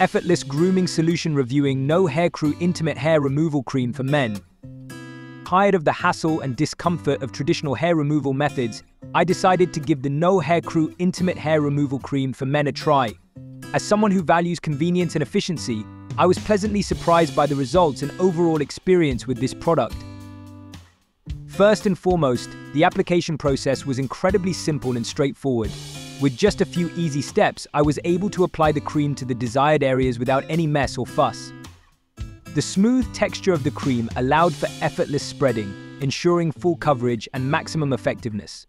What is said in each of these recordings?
effortless grooming solution reviewing No Hair Crew Intimate Hair Removal Cream for Men. Tired of the hassle and discomfort of traditional hair removal methods, I decided to give the No Hair Crew Intimate Hair Removal Cream for Men a try. As someone who values convenience and efficiency, I was pleasantly surprised by the results and overall experience with this product. First and foremost, the application process was incredibly simple and straightforward. With just a few easy steps, I was able to apply the cream to the desired areas without any mess or fuss. The smooth texture of the cream allowed for effortless spreading, ensuring full coverage and maximum effectiveness.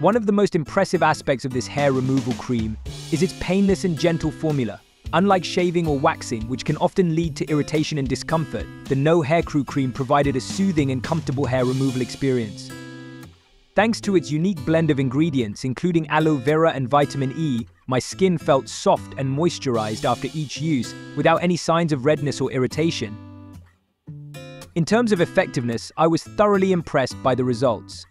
One of the most impressive aspects of this hair removal cream is its painless and gentle formula. Unlike shaving or waxing, which can often lead to irritation and discomfort, the No Hair Crew cream provided a soothing and comfortable hair removal experience. Thanks to its unique blend of ingredients, including aloe vera and vitamin E, my skin felt soft and moisturized after each use, without any signs of redness or irritation. In terms of effectiveness, I was thoroughly impressed by the results.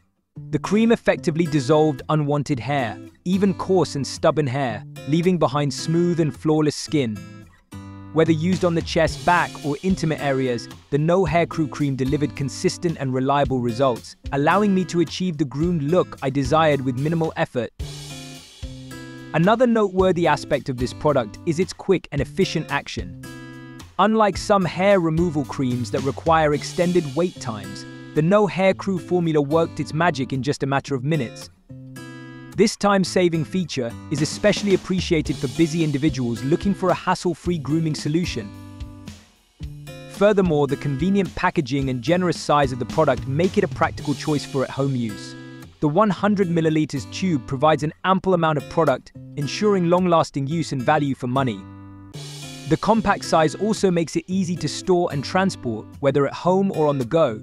The cream effectively dissolved unwanted hair, even coarse and stubborn hair, leaving behind smooth and flawless skin. Whether used on the chest, back, or intimate areas, the No Hair Crew cream delivered consistent and reliable results, allowing me to achieve the groomed look I desired with minimal effort. Another noteworthy aspect of this product is its quick and efficient action. Unlike some hair removal creams that require extended wait times, the No Hair Crew formula worked its magic in just a matter of minutes. This time-saving feature is especially appreciated for busy individuals looking for a hassle-free grooming solution. Furthermore, the convenient packaging and generous size of the product make it a practical choice for at-home use. The 100 milliliters tube provides an ample amount of product, ensuring long-lasting use and value for money. The compact size also makes it easy to store and transport, whether at home or on the go,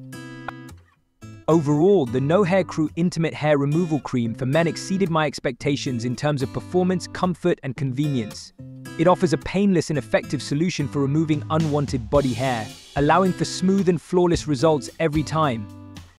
Overall, the No Hair Crew Intimate Hair Removal Cream for men exceeded my expectations in terms of performance, comfort, and convenience. It offers a painless and effective solution for removing unwanted body hair, allowing for smooth and flawless results every time.